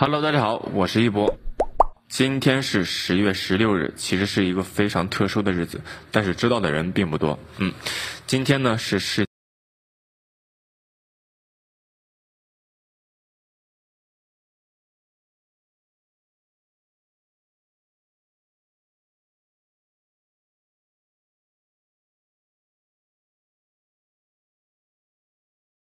Hello，大家好，我是一博。今天是十月十六日，其实是一个非常特殊的日子，但是知道的人并不多。嗯，今天呢是世